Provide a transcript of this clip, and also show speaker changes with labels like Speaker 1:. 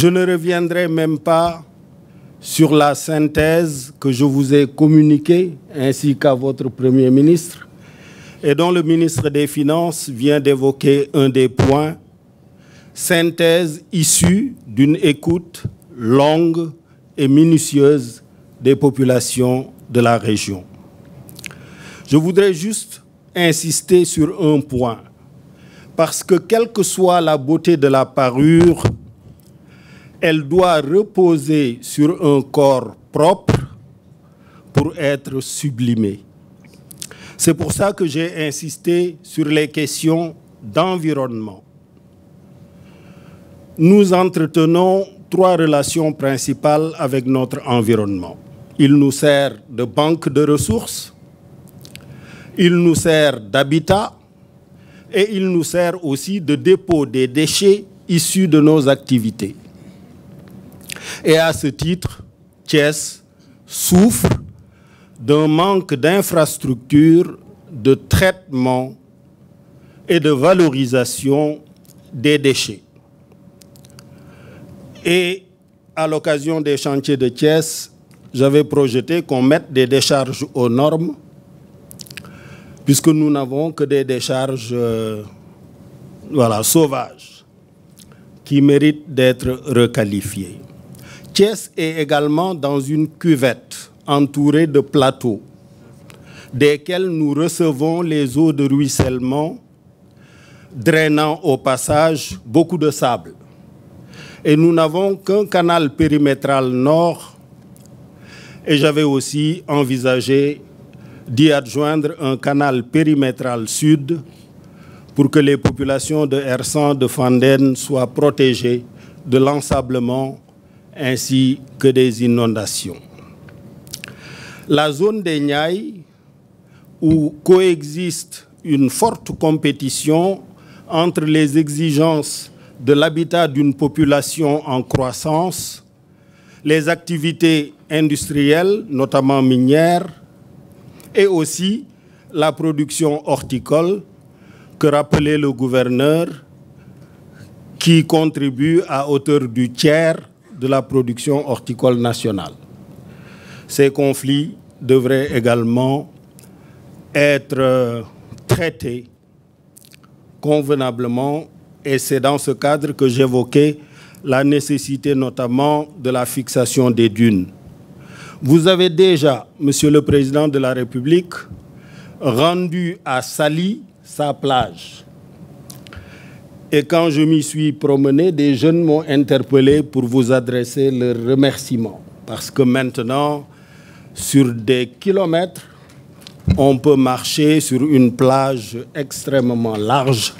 Speaker 1: Je ne reviendrai même pas sur la synthèse que je vous ai communiquée, ainsi qu'à votre Premier ministre, et dont le ministre des Finances vient d'évoquer un des points, synthèse issue d'une écoute longue et minutieuse des populations de la région. Je voudrais juste insister sur un point, parce que quelle que soit la beauté de la parure, elle doit reposer sur un corps propre pour être sublimée. C'est pour ça que j'ai insisté sur les questions d'environnement. Nous entretenons trois relations principales avec notre environnement. Il nous sert de banque de ressources, il nous sert d'habitat et il nous sert aussi de dépôt des déchets issus de nos activités. Et à ce titre, Thiès souffre d'un manque d'infrastructures de traitement et de valorisation des déchets. Et à l'occasion des chantiers de Thiès, j'avais projeté qu'on mette des décharges aux normes, puisque nous n'avons que des décharges euh, voilà, sauvages qui méritent d'être requalifiées. Thiès est également dans une cuvette entourée de plateaux, desquels nous recevons les eaux de ruissellement, drainant au passage beaucoup de sable. Et nous n'avons qu'un canal périmétral nord, et j'avais aussi envisagé d'y adjoindre un canal périmétral sud pour que les populations de Ersan, de Fanden soient protégées de l'ensablement ainsi que des inondations. La zone des Niayes, où coexiste une forte compétition entre les exigences de l'habitat d'une population en croissance, les activités industrielles, notamment minières, et aussi la production horticole que rappelait le gouverneur, qui contribue à hauteur du tiers de la production horticole nationale. Ces conflits devraient également être euh, traités convenablement et c'est dans ce cadre que j'évoquais la nécessité notamment de la fixation des dunes. Vous avez déjà, Monsieur le Président de la République, rendu à Sali sa plage. Et quand je m'y suis promené, des jeunes m'ont interpellé pour vous adresser leurs remerciements. Parce que maintenant, sur des kilomètres, on peut marcher sur une plage extrêmement large